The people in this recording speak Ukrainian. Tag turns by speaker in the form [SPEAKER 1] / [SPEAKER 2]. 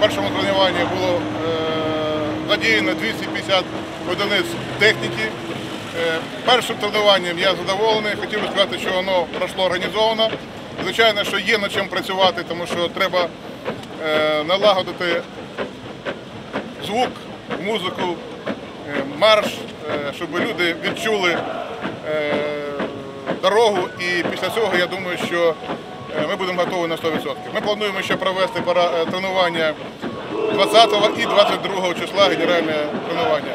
[SPEAKER 1] першому тренуванні було е, задіяно 250 одиниць техніки. Е, Першим тренуванням я задоволений. Хотів би сказати, що воно пройшло організовано. Звичайно, що є над чим працювати, тому що треба е, налагодити звук, музику, марш, щоб люди відчули дорогу. І після цього я думаю, що ми будемо готові на 100%. Ми плануємо ще провести е, тренування 20 і 22 числа генеральне тренування.